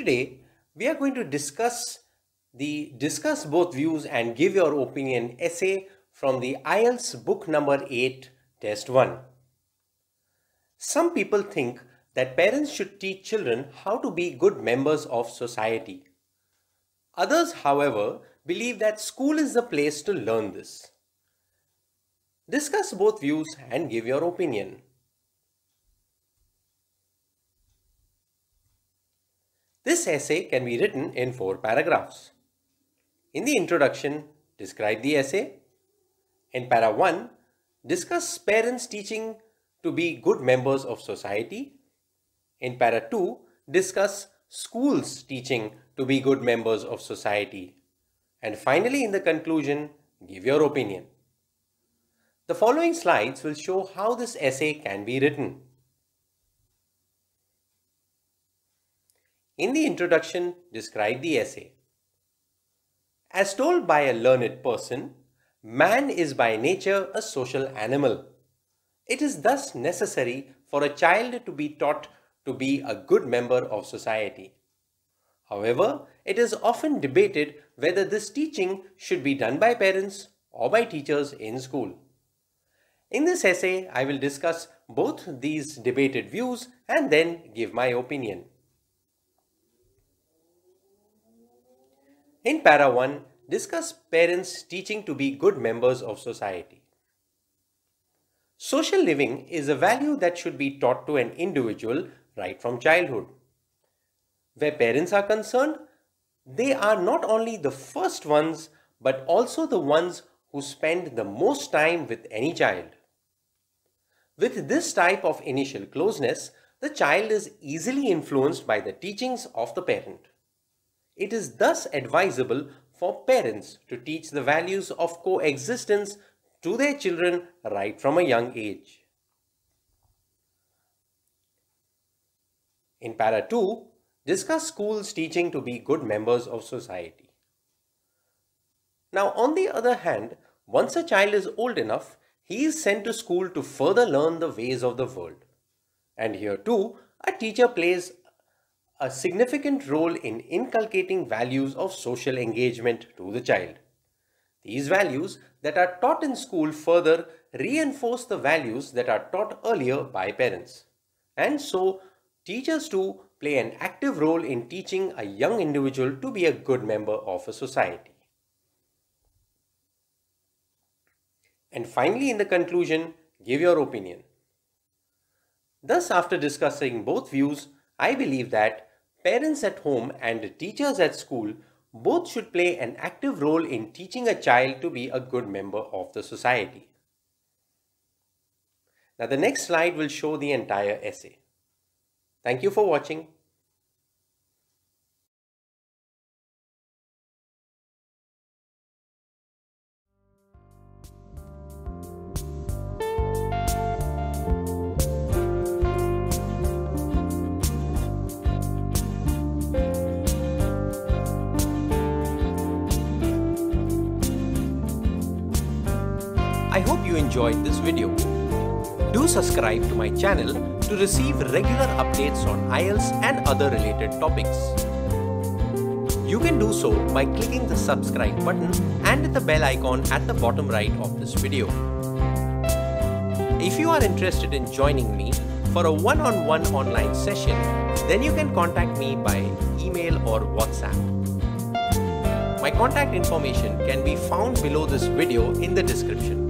Today, we are going to discuss the Discuss Both Views and Give Your Opinion essay from the IELTS book number 8, test 1. Some people think that parents should teach children how to be good members of society. Others, however, believe that school is the place to learn this. Discuss both views and give your opinion. This essay can be written in four paragraphs. In the introduction, describe the essay. In para 1, discuss parents teaching to be good members of society. In para 2, discuss schools teaching to be good members of society. And finally, in the conclusion, give your opinion. The following slides will show how this essay can be written. In the introduction, describe the essay. As told by a learned person, man is by nature a social animal. It is thus necessary for a child to be taught to be a good member of society. However, it is often debated whether this teaching should be done by parents or by teachers in school. In this essay, I will discuss both these debated views and then give my opinion. In para 1, discuss parents teaching to be good members of society. Social living is a value that should be taught to an individual right from childhood. Where parents are concerned, they are not only the first ones but also the ones who spend the most time with any child. With this type of initial closeness, the child is easily influenced by the teachings of the parent. It is thus advisable for parents to teach the values of coexistence to their children right from a young age. In para 2, discuss schools teaching to be good members of society. Now on the other hand, once a child is old enough, he is sent to school to further learn the ways of the world. And here too, a teacher plays a significant role in inculcating values of social engagement to the child. These values that are taught in school further reinforce the values that are taught earlier by parents. And so, teachers too play an active role in teaching a young individual to be a good member of a society. And finally, in the conclusion, give your opinion. Thus, after discussing both views, I believe that parents at home and teachers at school both should play an active role in teaching a child to be a good member of the society. Now, the next slide will show the entire essay. Thank you for watching. Hope you enjoyed this video. Do subscribe to my channel to receive regular updates on IELTS and other related topics. You can do so by clicking the subscribe button and the bell icon at the bottom right of this video. If you are interested in joining me for a one-on-one -on -one online session, then you can contact me by email or WhatsApp. My contact information can be found below this video in the description.